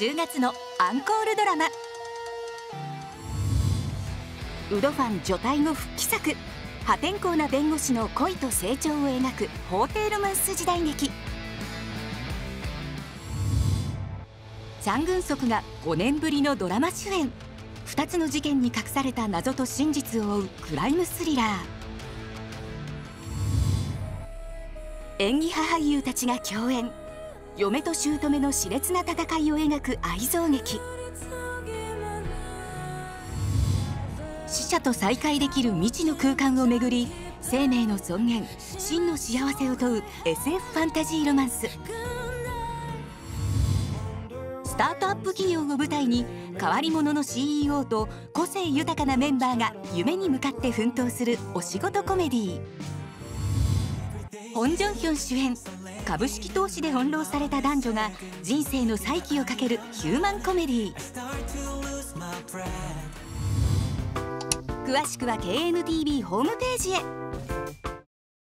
10月のアンコールドラマ。ウドファン除隊の復帰作。破天荒な弁護士の恋と成長を描く法廷ロマンス時代劇。チャン・グンソクが5年ぶりのドラマ主演。2つの事件に隠された謎と真実を追うクライムスリラー。演技派俳優たちが共演。嫁と姑の熾烈な戦いを描く愛憎劇。死者と再会できる未知の空間をめぐり生命の尊厳真の幸せを問う SF ファンタジーロマンス。スタートアップ企業を舞台に変わり者の CEO と個性豊かなメンバーが夢に向かって奮闘するお仕事コメディホン・ジョンヒョン主演株式投資で翻弄された男女が人生の再起をかけるヒューマンコメディ詳しくは KNTV ホームページへ。